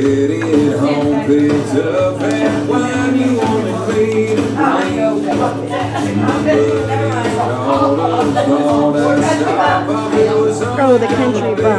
Getting home picks up and when you want to the the country bro.